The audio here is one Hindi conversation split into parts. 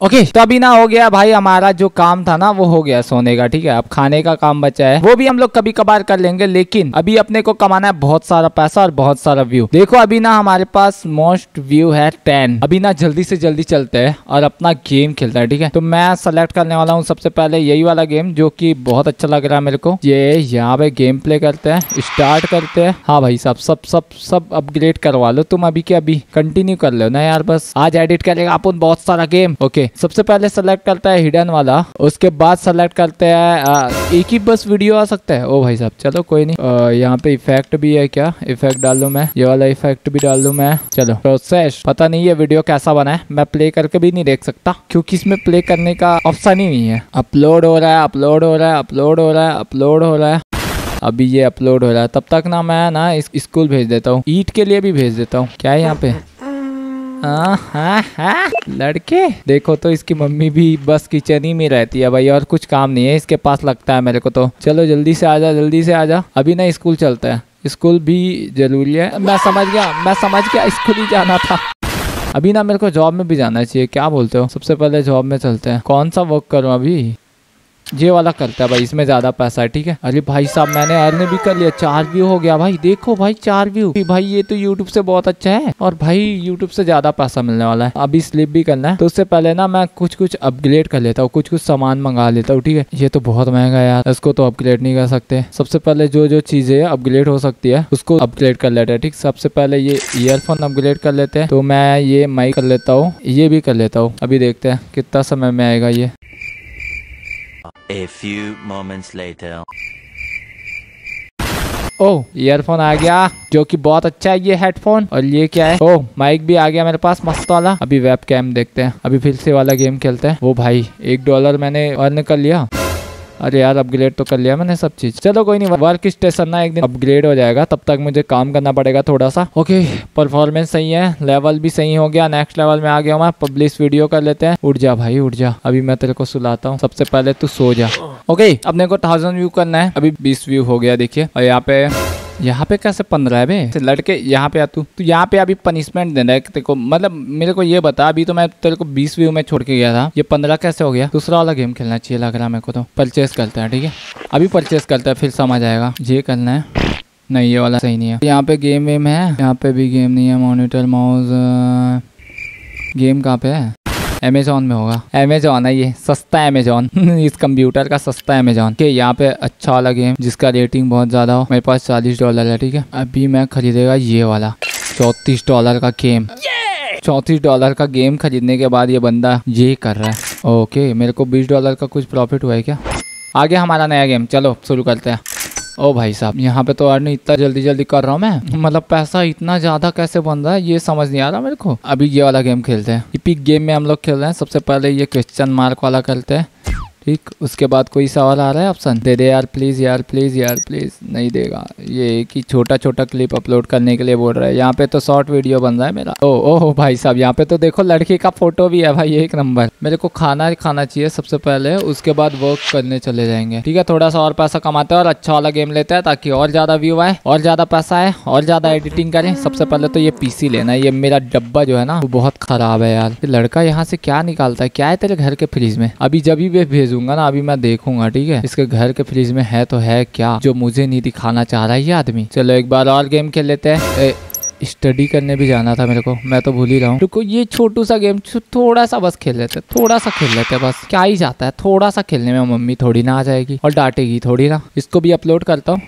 ओके okay, तो अभी ना हो गया भाई हमारा जो काम था ना वो हो गया सोने का ठीक है? अब खाने का काम बचा है। वो भी हम लोग कभी कभार कर लेंगे लेकिन अभी अपने को कमाना है बहुत सारा पैसा और बहुत सारा व्यू देखो अभी ना हमारे पास मोस्ट व्यू है टेन अभी ना जल्दी से जल्दी चलते हैं और अपना गेम खेलता है ठीक है? तो मैं सेलेक्ट करने वाला हूँ सबसे पहले यही वाला गेम जो की बहुत अच्छा लग रहा है मेरे को। ये यहाँ पे गेम प्ले करते हैं स्टार्ट करते हैं। हाँ भाई साहब सब सब सब अपग्रेड करवा लो तुम अभी के अभी। कंटिन्यू कर लो ना यार बस। आज एडिट करेगा अपन बहुत सारा गेम ओके सबसे पहले सेलेक्ट करता है हिडन वाला, उसके बाद सेलेक्ट करते हैं एक ही बस वीडियो आ सकता है? ओ भाई साहब, चलो कोई नहीं। यहाँ पे इफ़ेक्ट भी है क्या? इफ़ेक्ट डाल लू मैं? ये वाला इफ़ेक्ट भी डाल लू मैं? चलो प्रोसेस पता नहीं ये वीडियो कैसा बना है, मैं प्ले करके भी नहीं देख सकता, क्योंकि इसमें प्ले करने का ऑप्शन ही नहीं है। अपलोड हो रहा है अपलोड हो रहा है अपलोड हो रहा है अपलोड हो रहा है। अभी ये अपलोड हो रहा है, तब तक ना मैं ना इस स्कूल भेज देता हूँ। ईट के लिए भी भेज देता हूँ। क्या है यहाँ पे? हाँ हाँ हाँ। लड़के? देखो तो इसकी मम्मी भी बस किचन ही में रहती है भाई, और कुछ काम नहीं है, इसके पास लगता है मेरे को तो। चलो, जल्दी से आजा जल्दी से आजा अभी ना स्कूल चलता है। स्कूल भी ज़रूरी है। मैं समझ गया, मैं समझ गया, स्कूल ही जाना था। अभी ना मेरे को जॉब में भी जाना चाहिए, क्या बोलते हो? सबसे पहले जॉब में चलते हैं। कौन सा वर्क करूँ अभी? ये वाला करता है भाई, इसमें ज़्यादा पैसा है, ठीक है? अरे भाई साहब, मैंने अर्न भी कर लिया, चार व्यू हो गया भाई, देखो भाई, चार व्यू भाई, ये तो यूट्यूब से बहुत अच्छा है, और भाई यूट्यूब से ज़्यादा पैसा मिलने वाला है। अभी स्लिप भी करना है तो उससे पहले ना मैं कुछ कुछ अपग्रेड कर लेता हूँ कुछ कुछ सामान मंगा लेता हूँ, ठीक है? ये तो बहुत महँगा यार, इसको तो अपग्रेड नहीं कर सकते। सबसे पहले जो जो चीज़ें अपग्रेड हो सकती है, उसको अपग्रेड कर लेते हैं, ठीक? सबसे पहले ये ईयरफोन अपग्रेड कर लेते हैं तो मैं ये माइक कर लेता हूँ, ये भी कर लेता हूँ। अभी देखते हैं, कितना समय में आएगा ये। A few moments later. Oh earphone आ गया, जो कि बहुत अच्छा है, ये हेडफोन और ये क्या है? ओह माइक भी आ गया मेरे पास, मस्त वाला। अभी वेब कैम देखते हैं। अभी फिर से वाला गेम खेलते हैं। वो भाई, एक डॉलर मैंने अर्न कर लिया। अरे यार अपग्रेड तो कर लिया मैंने सब चीज़। चलो कोई नहीं वर्क स्टेशन ना एक दिन अपग्रेड हो जाएगा, तब तक मुझे काम करना पड़ेगा थोड़ा सा ओके परफॉर्मेंस सही है लेवल भी सही हो गया नेक्स्ट लेवल में आ गया मैं पब्लिश वीडियो कर लेते हैं। उठ जा भाई, उठ जा। अभी मैं तेरे को सुलाता हूँ, सबसे पहले तू सो जा। ओके अपने को थाउज़ेंड व्यू करना है, अभी बीस व्यू हो गया, देखिए। और यहाँ पे यहाँ पे कैसे पंद्रह है बे लड़के, यहाँ पे आ तू। तो यहाँ पे अभी पनिशमेंट देना है तेरे को मतलब मेरे को ये बता, अभी तो मैं तेरे को बीस व्यू में छोड़ के गया था। ये पंद्रह कैसे हो गया? दूसरा वाला गेम खेलना चाहिए लग रहा मेरे को तो। परचेस करते हैं, ठीक है? अभी परचेस करते हैं, फिर समझ आएगा। ये करना है। नहीं, ये वाला सही नहीं है। यहाँ पे गेम वेम है। यहाँ पे भी गेम नहीं है मोनिटर माउस गेम कहाँ पे है? अमेजोन में होगा। अमेजोन है ये सस्ता अमेजोन इस कंप्यूटर का सस्ता अमेजोन के यहाँ पे अच्छा वाला गेम जिसका रेटिंग बहुत ज़्यादा हो मेरे पास चालीस डॉलर है ठीक है? अभी मैं खरीदेगा ये वाला चौतीस डॉलर का गेम चौतीस डॉलर का गेम खरीदने के बाद ये बंदा ये कर रहा है। ओके मेरे को बीस डॉलर का कुछ प्रॉफिट हुआ है क्या? आगे हमारा नया गेम चलो शुरू करते हैं। ओ भाई साहब, यहाँ पे तो अर्न इतना जल्दी जल्दी कर रहा हूँ मैं। मतलब पैसा इतना ज़्यादा कैसे बन रहा है, ये समझ नहीं आ रहा मेरे को। अभी ये वाला गेम खेलते हैं। इपिक गेम में हम लोग खेल रहे हैं। सबसे पहले ये क्वेश्चन मार्क वाला खेलते हैं। ठीक उसके बाद कोई सवाल आ रहा है ऑप्शन दे दे यार प्लीज़ यार प्लीज़ यार प्लीज़ नहीं देगा। ये ही छोटा छोटा क्लिप अपलोड करने के लिए बोल रहा है। यहाँ पे तो शॉर्ट वीडियो बन रहा है मेरा। ओ ओ भाई साहब, यहाँ पे तो देखो, लड़की का फ़ोटो भी है भाई, एक नंबर मेरे को खाना खाना चाहिए सबसे पहले, उसके बाद वर्क करने चले जाएँगे। ठीक है थोड़ा सा और पैसा कमाते हैं और अच्छा वाला गेम लेते हैं, ताकि और ज़्यादा व्यू आए, और ज़्यादा पैसा आए, और ज़्यादा एडिटिंग करें। सबसे पहले तो ये पीसी लेना है। ये मेरा डब्बा जो है ना, वो बहुत खराब है यार। लड़का यहाँ से क्या निकालता है? क्या है तेरे घर के फ्रिज में? अभी जब भी भेजूँगा ना, अभी मैं देखूँगा, ठीक है? इसके घर के फ्रिज में है तो है क्या? जो मुझे नहीं दिखाना चाह रहा है, ये आदमी। चलो एक बार और गेम खेल लेते हैं। स्टडी करने भी जाना था मेरे को। मैं तो भूल ही रहा हूँ। रुको, ये छोटू सा गेम थोड़ा सा बस खेल लेते थोड़ा सा खेल लेते बस। क्या ही जाता है थोड़ा सा खेलने में मम्मी थोड़ी ना आ जाएगी और डांटेगी थोड़ी ना। इसको भी अपलोड करता हूँ।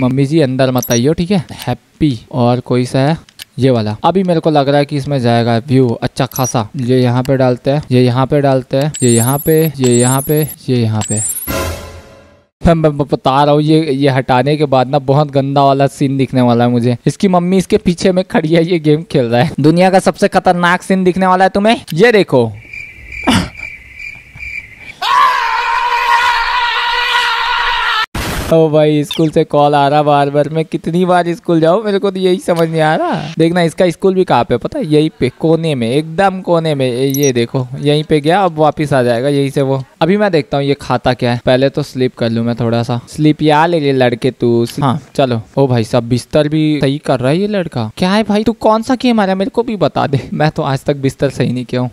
मम्मी जी, अंदर मत आइयो, ठीक है? हैप्पी और कोई सा है? ये वाला। अभी मेरे को लग रहा है कि इसमें जाएगा व्यू अच्छा खासा। ये यहाँ पे डालते हैं, ये यहाँ पे डालते हैं, ये यहाँ पे, ये यहाँ पे, ये यहाँ पे। मैं बता रहा हूँ, ये ये हटाने के बाद ना बहुत गंदा वाला सीन दिखने वाला है मुझे। इसकी मम्मी इसके पीछे में खड़ी है, ये गेम खेल रहा है। दुनिया का सबसे खतरनाक सीन दिखने वाला है तुम्हें? ये देखो। ओ भाई, स्कूल से कॉल आ रहा बार बार मैं कितनी बार स्कूल जाऊँ? मेरे को तो यही समझ नहीं आ रहा। देखना, इसका स्कूल भी कहाँ पे पता है, यही पे, कोने में, एकदम कोने में। ये देखो, यहीं पे गया, अब वापिस आ जाएगा, यही से वो। अभी मैं देखता हूँ, ये खाता क्या है। पहले तो स्लीप कर लू मैं थोड़ा सा स्लीप या ले ले लड़के तू। हाँ चलो। ओ भाई, सब बिस्तर भी सही कर रहा है ये लड़का। क्या है भाई, तू कौन सा गेम आ रहा है? मेरे को भी बता दे। मैं तो आज तक बिस्तर सही नहीं किया हूँ।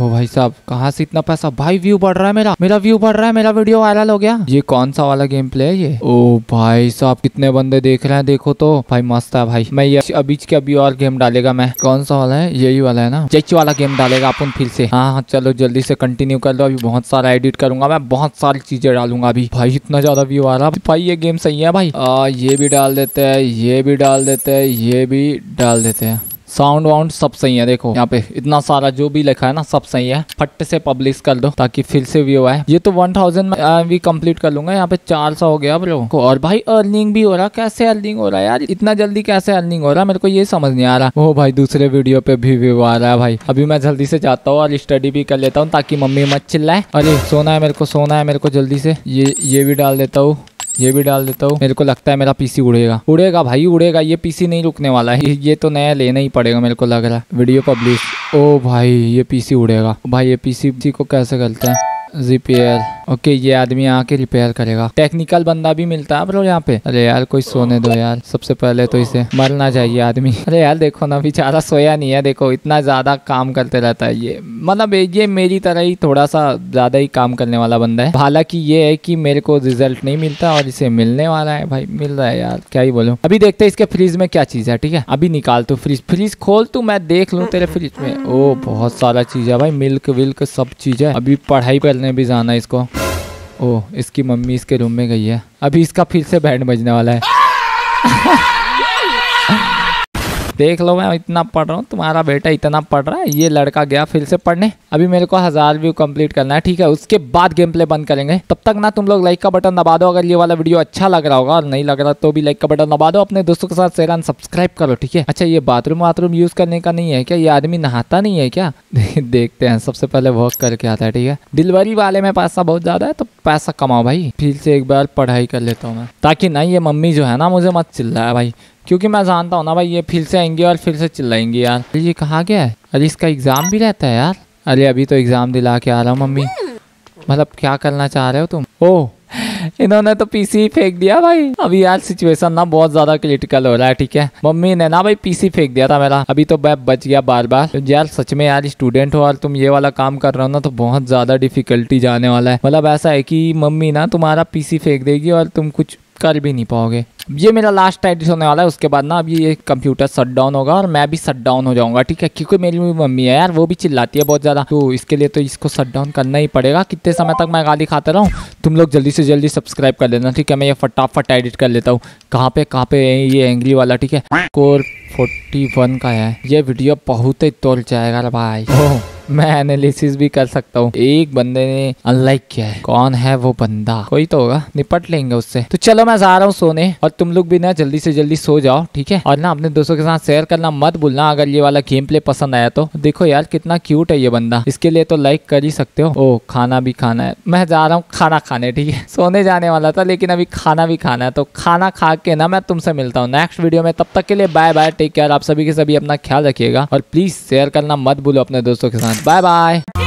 ओ भाई साहब, कहाँ से इतना पैसा? भाई व्यू बढ़ रहा है मेरा। मेरा व्यू बढ़ रहा है, मेरा वीडियो वायरल हो गया। ये कौन सा वाला गेम प्ले है ये? ओ भाई साहब, कितने बंदे देख रहे हैं, देखो तो। भाई, मस्त है भाई। मैं ये अभी के अभी और गेम डालेगा मैं। कौन सा वाला है? यही वाला है ना? जैच वाला गेम डालेगा अपन फिर से। हाँ हाँ चलो जल्दी से कंटिन्यू कर लो। अभी बहुत सारा एडिट करूँगा मैं, बहुत सारी चीज़ें डालूँगा अभी। भाई, इतना ज़्यादा व्यू आ रहा भाई, ये गेम सही है भाई। ये भी डाल देते हैं, ये भी डाल देते हैं, ये भी डाल देते हैं। साउंड वाउंड सब सही है, देखो। यहाँ पे इतना सारा जो भी लिखा है ना, सब सही है। फट से पब्लिश कर दो, ताकि फिर से व्यू आए। ये तो वन थाउज़ेंड में भी कंप्लीट कर लूँगा। यहाँ पे चार सौ हो गया ब्रो और भाई अर्निंग भी हो रहा। कैसे अर्निंग हो रहा है यार? इतना जल्दी कैसे अर्निंग हो रहा? मेरे को ये समझ नहीं आ रहा। ओ भाई, दूसरे वीडियो पे भी व्यू आ रहा है भाई। अभी मैं जल्दी से जाता हूँ और स्टडी भी कर लेता हूँ, ताकि मम्मी मत चिल्लाए। अरे, सोना है मेरे को, सोना है मेरे को जल्दी से। ये ये भी डाल देता हूँ। ये भी डाल देता हूँ। मेरे को लगता है मेरा पीसी उड़ेगा। उड़ेगा भाई, उड़ेगा। ये पीसी नहीं रुकने वाला है। ये तो नया लेना ही पड़ेगा मेरे को लग रहा है। वीडियो पब्लिश ओ भाई, ये पीसी उड़ेगा। भाई, ये पीसी को कैसे करते हैं? रिपेयर ओके ये आदमी आके रिपेयर करेगा। टेक्निकल बंदा भी मिलता है ब्रो यहाँ पे। अरे यार, कोई सोने दो यार। सबसे पहले तो इसे मरना चाहिए आदमी। अरे यार, देखो ना, बेचारा सोया नहीं है। देखो, इतना ज़्यादा काम करते रहता है ये। मतलब ये मेरी तरह ही थोड़ा सा ज़्यादा ही काम करने वाला बंदा है। हालाँकि ये है कि मेरे को रिज़ल्ट नहीं मिलता और इसे मिलने वाला है। भाई, मिल रहा है यार। क्या ही बोलूँ। अभी देखते इसके फ्रिज में क्या चीज़ है, ठीक है? अभी निकाल तू फ्रिज फ्रिज खोल तू, मैं देख लू तेरे फ्रिज में। ओ बहुत सारा चीज़ है भाई। मिल्क विल्क सब चीज़ है। अभी पढ़ाई करने भी जाना इसको। ओ इसकी मम्मी इसके रूम में गई है। अभी इसका फिर से बैंड बजने वाला है। देख लो मैं इतना पढ़ रहा हूँ, तुम्हारा बेटा इतना पढ़ रहा है, ये लड़का गया फिर से पढ़ने। अभी मेरे को हज़ार व्यू कंप्लीट करना है, ठीक है, उसके बाद गेम प्ले बंद करेंगे। तब तक ना तुम लोग लाइक का बटन दबा दो, अगर ये वाला वीडियो अच्छा लग रहा होगा और नहीं लग रहा तो भी लाइक का बटन दबा दो, अपने दोस्तों के साथ शेयर सब्सक्राइब करो, ठीक है? अच्छा ये बाथरूम वाथरूम यूज़ करने का नहीं है क्या? ये आदमी नहाता नहीं है क्या? देखते हैं, सबसे पहले वर्क करके आता है, ठीक है? डिलीवरी वाले में पैसा बहुत ज़्यादा है तो पैसा कमाओ भाई, फिर से एक बार पढ़ाई कर लेता हूँ मैं। ताकि ना ये मम्मी जो है ना मुझे मत चिल्ला है भाई, क्योंकि मैं जानता हूँ ना भाई ये फिर से आएँगे और फिर से चिल्लाएँगे यार। अरे ये कहाँ गया है? अरे इसका एग्ज़ाम भी रहता है यार। अरे अभी तो एग्ज़ाम दिला के आ रहा हूँ मम्मी। मतलब क्या करना चाह रहे हो तुम? ओ इन्होंने तो पीसी फेंक दिया भाई। अभी यार सिचुएशन ना बहुत ज़्यादा क्रिटिकल हो रहा है, ठीक है? मम्मी ने ना भाई पीसी फेंक दिया था मेरा। अभी तो मैं बच गया बार बार यार सच में यार स्टूडेंट हो और तुम ये वाला काम कर रहे हो ना तो बहुत ज़्यादा डिफिकल्टी जाने वाला है। मतलब ऐसा है की मम्मी ना तुम्हारा पीसी फेंक देगी और तुम कुछ कर भी नहीं पाओगे। ये मेरा लास्ट एडिट होने वाला है, उसके बाद ना अभी ये कंप्यूटर शट डाउन होगा और मैं भी शट डाउन हो जाऊँगा, ठीक है? क्योंकि मेरी मम्मी है यार, वो भी चिल्लाती है बहुत ज़्यादा। तो इसके लिए तो इसको शट डाउन करना ही पड़ेगा। कितने समय तक मैं गाली खाता रहा? तुम लोग जल्दी से जल्दी सब्सक्राइब कर लेना, ठीक है? मैं ये फटाफट एडिट कर लेता हूँ। कहाँ पे कहाँ पे ये एंग्री वाला, ठीक है? कोर फोर्टी वन का है। ये वीडियो बहुत ही तोड़ जाएगा भाई। मैं एनालिसिस भी कर सकता हूँ। एक बंदे ने अनलाइक किया है। कौन है वो बंदा? कोई तो होगा। निपट लेंगे उससे। तो चलो मैं जा रहा हूँ सोने। और तुम लोग भी ना जल्दी से जल्दी सो जाओ, ठीक है? और ना अपने दोस्तों के साथ शेयर करना मत भूलना। अगर ये वाला गेम प्ले पसंद आया तो। देखो यार, कितना क्यूट है ये बंदा। इसके लिए तो लाइक कर ही सकते हो। ओ, खाना भी खाना है। मैं जा रहा हूँ खाना खाने, ठीक है? सोने जाने वाला था, लेकिन अभी खाना भी खाना है। तो खाना खा के ना मैं तुमसे मिलता हूँ नेक्स्ट वीडियो में। तब तक के लिए बाय बाय टेक केयर आप सभी के सभी अपना ख्याल रखिएगा। और प्लीज़ शेयर करना मत भूलो अपने दोस्तों के साथ। 拜拜。